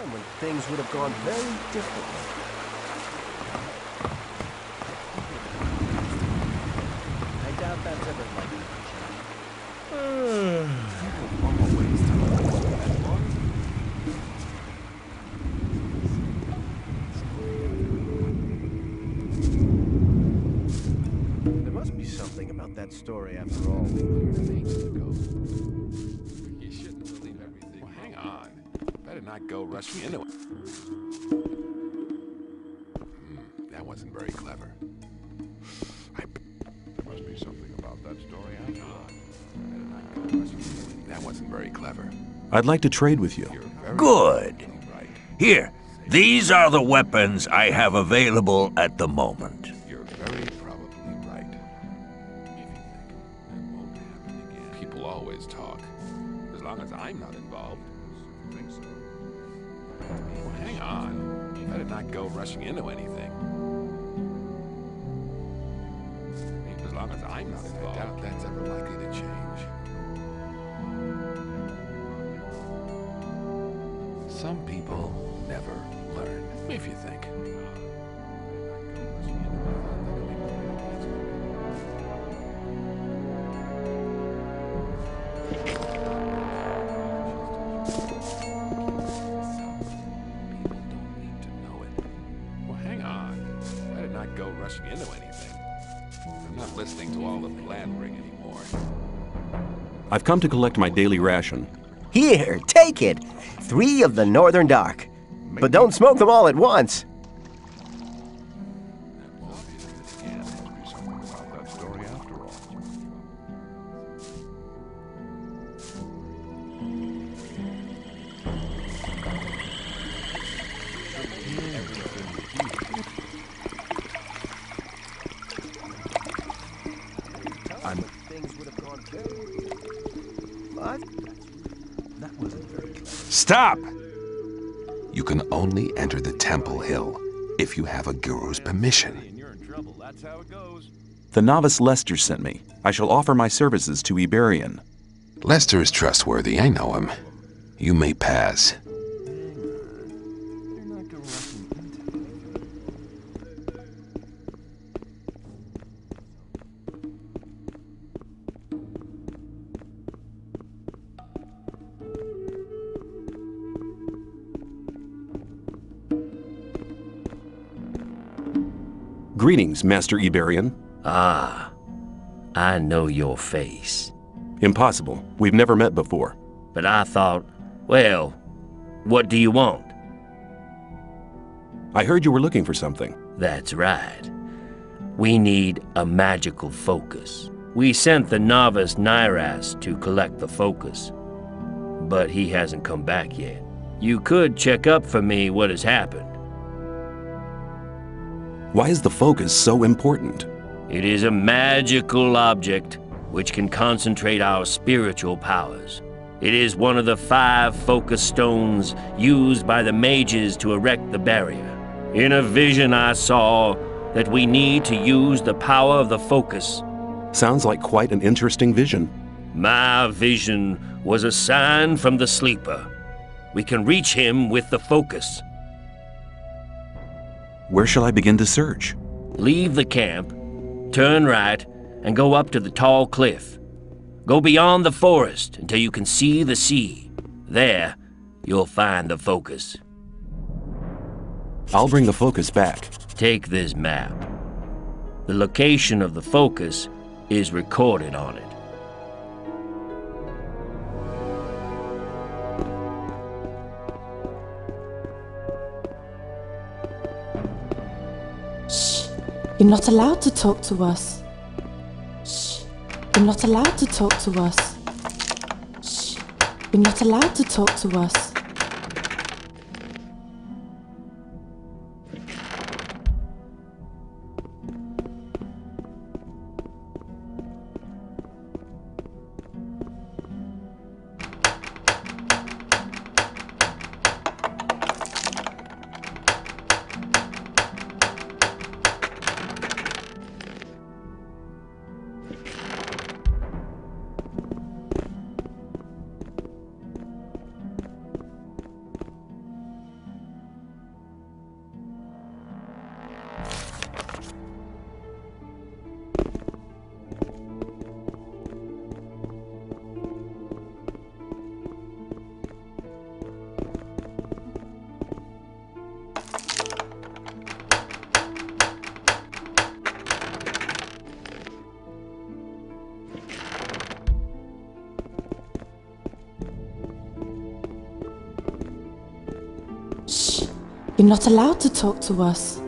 time when things would have gone very differently. Not go rushing into it. Hmm, that wasn't very clever. I b- there must be something about that story after all. Better not go rushing into it. That wasn't very clever. I'd like to trade with you. Good. Here, these are the weapons I have available at the moment. Long as I'm not involved. I doubt that's ever likely to change. Some people never learn, if you think. Not listening to all the blabbering anymore. I've come to collect my daily ration. Here, take it. Three of the Northern Dark. But don't smoke them all at once. Gone very. But that wasn't very clever. Stop! You can only enter the Temple Hill if you have a guru's permission. The novice Lester sent me. I shall offer my services to Y'Berion. Lester is trustworthy, I know him. You may pass. Greetings, Master Y'Berion. Ah, I know your face. Impossible. We've never met before. But I thought, well, what do you want? I heard you were looking for something. That's right. We need a magical focus. We sent the novice Nyras to collect the focus, but he hasn't come back yet. You could check up for me what has happened. Why is the focus so important? It is a magical object which can concentrate our spiritual powers. It is one of the five focus stones used by the mages to erect the barrier. In a vision, I saw that we need to use the power of the focus. Sounds like quite an interesting vision. My vision was a sign from the sleeper. We can reach him with the focus. Where shall I begin to search? Leave the camp, turn right, and go up to the tall cliff. Go beyond the forest until you can see the sea. There, you'll find the focus. I'll bring the focus back. Take this map. The location of the focus is recorded on it. You're not allowed to talk to us. Shh. You're not allowed to talk to us. Shh. You're not allowed to talk to us. You're not allowed to talk to us.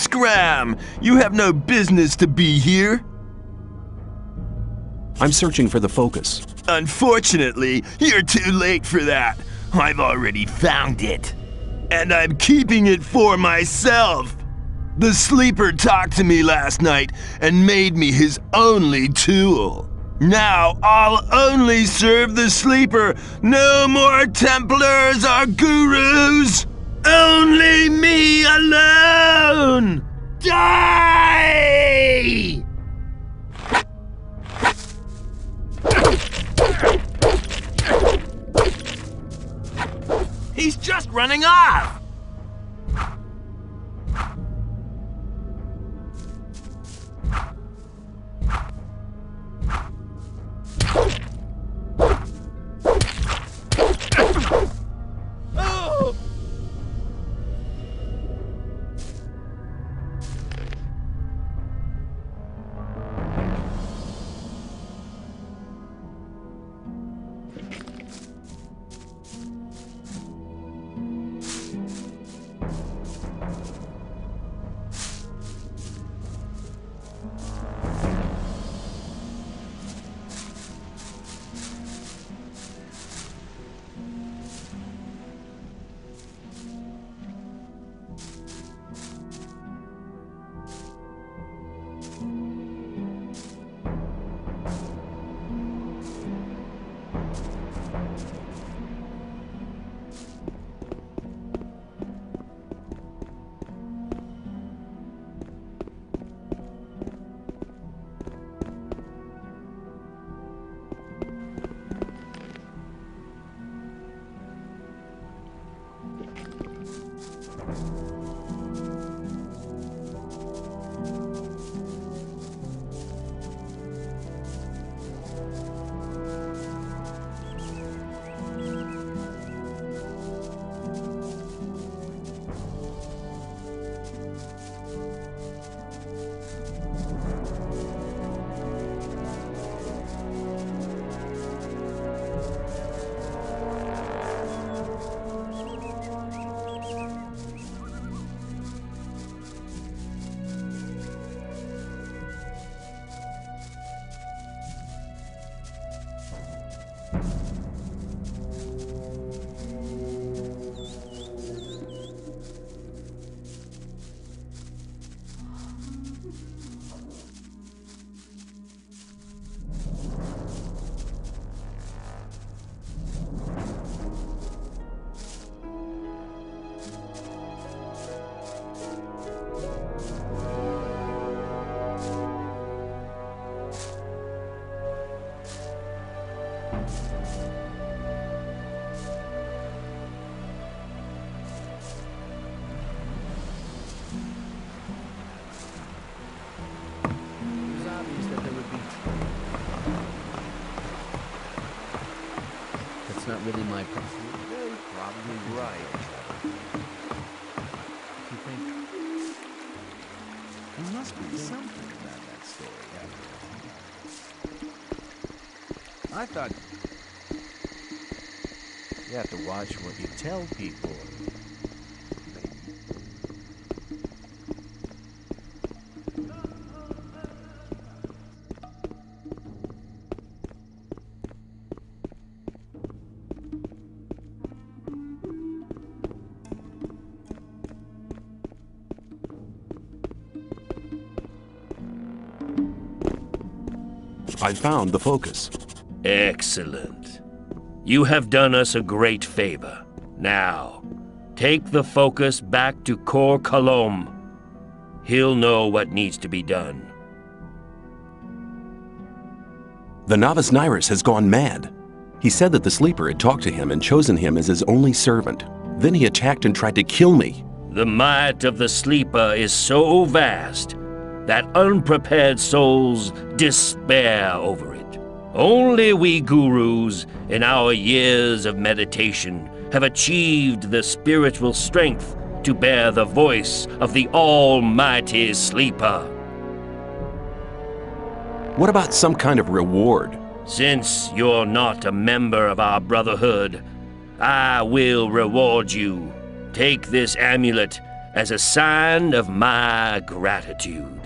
Scram! You have no business to be here. I'm searching for the focus. Unfortunately, you're too late for that. I've already found it. And I'm keeping it for myself. The sleeper talked to me last night and made me his only tool. Now I'll only serve the sleeper. No more Templars or gurus. Only me alone. Die! He's just running off! I thought you have to watch what you tell people. I found the focus. Excellent. You have done us a great favor. Now, take the focus back to Kor Kalom. He'll know what needs to be done. The novice Nyras has gone mad. He said that the sleeper had talked to him and chosen him as his only servant. Then he attacked and tried to kill me. The might of the sleeper is so vast that unprepared souls despair over it. Only we gurus, in our years of meditation, have achieved the spiritual strength to bear the voice of the almighty sleeper. What about some kind of reward? Since you're not a member of our brotherhood, I will reward you. Take this amulet as a sign of my gratitude.